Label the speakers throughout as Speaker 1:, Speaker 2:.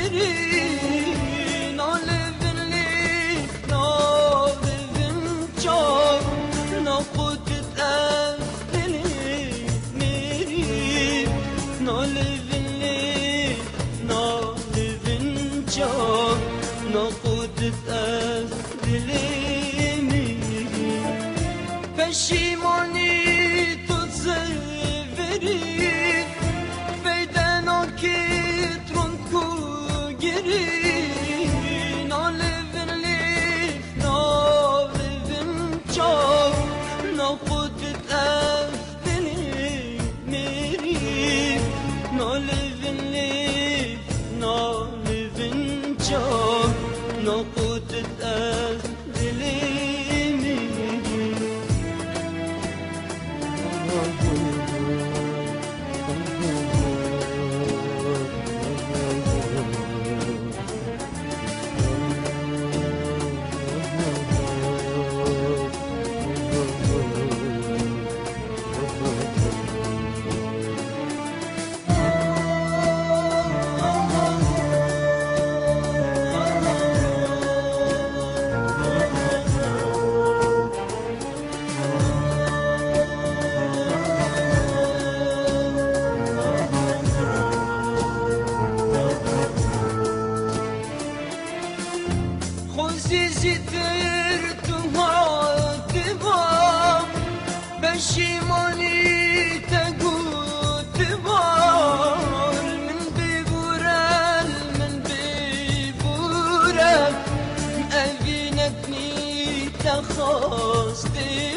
Speaker 1: biri no stay.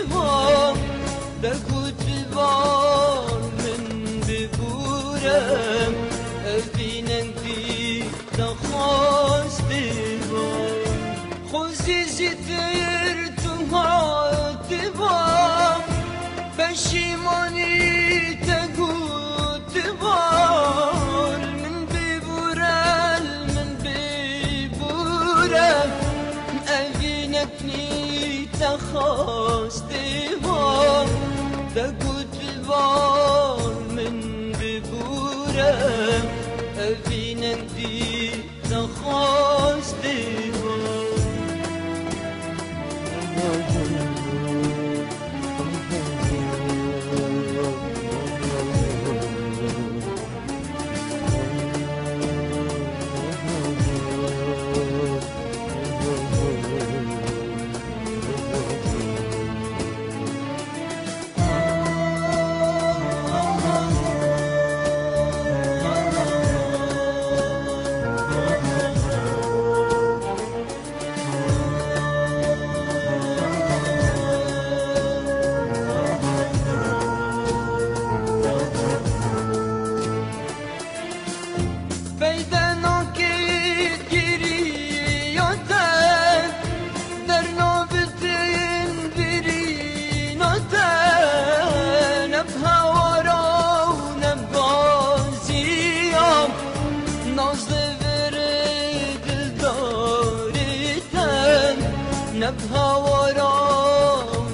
Speaker 1: نبها ورا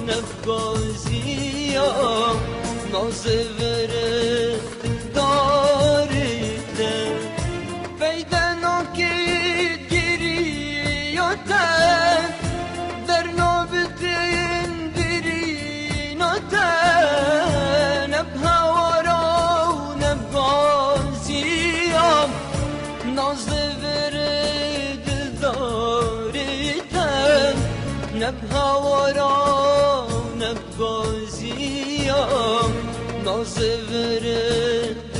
Speaker 1: نبازی نازه وره هوارا ورا نبغازيا نازي ورد